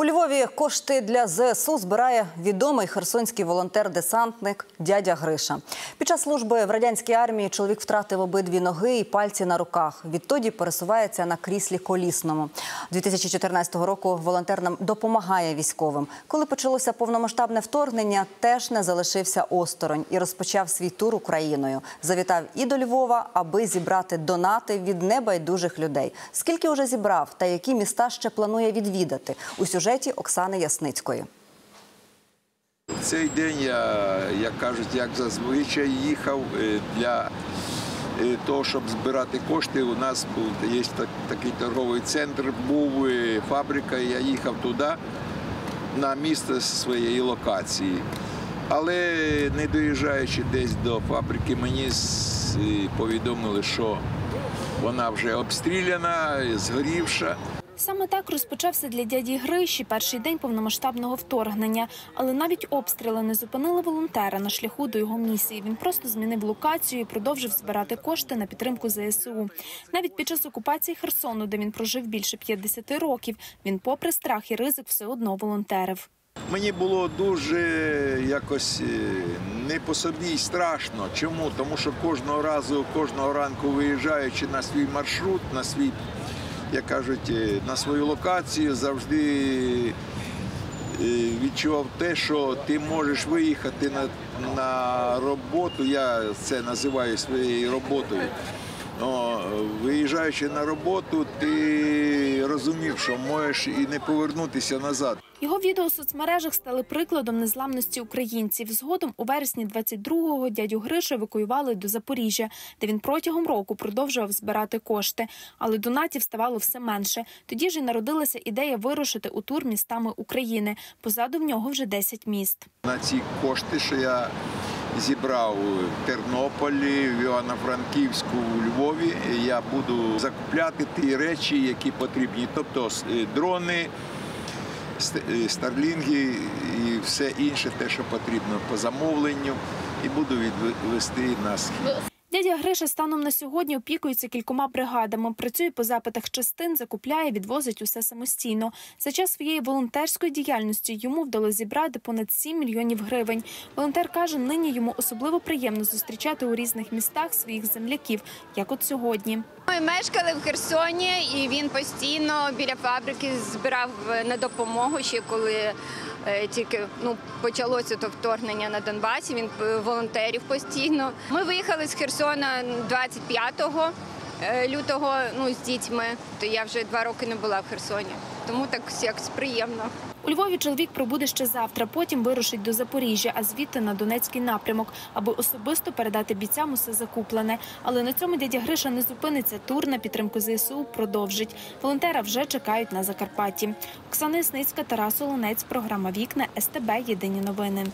У Львові кошти для ЗСУ збирає відомий херсонський волонтер-десантник дядя Гриша. Під час служби в радянській армії чоловік втратив обидві ноги і пальці на руках. Відтоді пересувається на кріслі колісному. 2014 року волонтер нам допомагає військовим. Коли почалося повномасштабне вторгнення, теж не залишився осторонь і розпочав свій тур Україною. Завітав і до Львова, аби зібрати донати від небайдужих людей. Скільки вже зібрав та які міста ще планує відвідати у сюжеті Оксани Ясницької. Цей день я, як кажуть, як зазвичай їхав е, для е, того, щоб збирати кошти. У нас був є так- такий торговий центр, був е, фабрика. Я їхав туди на місце своєї локації. Але не доїжджаючи десь до фабрики, мені повідомили, що вона вже обстріляна, згорівша. Саме так розпочався для дяді Гриші перший день повномасштабного вторгнення. Але навіть обстріли не зупинили волонтера на шляху до його місії. Він просто змінив локацію і продовжив збирати кошти на підтримку ЗСУ. Навіть під час окупації Херсону, де він прожив більше 50 років, він, попри страх і ризик, все одно волонтерив. Мені було дуже якось е, не по собі й страшно. Чому? Тому що кожного разу, кожного ранку виїжджаючи на свій маршрут, на свій, як кажуть, е, на свою локацію, завжди е, відчував те, що ти можеш виїхати на, на роботу. Я це називаю своєю роботою. О, виїжджаючи на роботу, ти розумів, що можеш і не повернутися назад. Його відео у соцмережах стали прикладом незламності українців. Згодом у вересні 22-го дядю Гришу евакуювали до Запоріжжя, де він протягом року продовжував збирати кошти. Але донатів ставало все менше. Тоді ж і народилася ідея вирушити у тур містами України. Позаду в нього вже 10 міст. На ці кошти, що я зібрав в Тернополі, в Івано-Франківську, у Львові, я буду закупляти ті речі, які потрібні, тобто е, дрони, е, старлінги і все інше, те, що потрібно по замовленню, і буду відвести на схід. Дядя Гриша станом на сьогодні опікується кількома бригадами. Працює по запитах частин, закупляє, відвозить усе самостійно. За час своєї волонтерської діяльності йому вдалося зібрати понад 7 мільйонів гривень. Волонтер каже, нині йому особливо приємно зустрічати у різних містах своїх земляків, як от сьогодні. Ми мешкали в Херсоні, і він постійно біля фабрики збирав на допомогу ще коли тільки ну почалося то вторгнення на Донбасі. Він е, волонтерів постійно. Ми виїхали з Херсона 25-го. лютого. Ну з дітьми. То я вже два роки не була в Херсоні. Тому так якось приємно. У Львові чоловік пробуде ще завтра. Потім вирушить до Запоріжжя, а звідти на Донецький напрямок, аби особисто передати бійцям усе закуплене. Але на цьому дядя Гриша не зупиниться. Тур на підтримку ЗСУ продовжить. Волонтера вже чекають на Закарпатті. Оксана Ясницька, Тарас Олонець, програма Вікна СТБ. Єдині новини.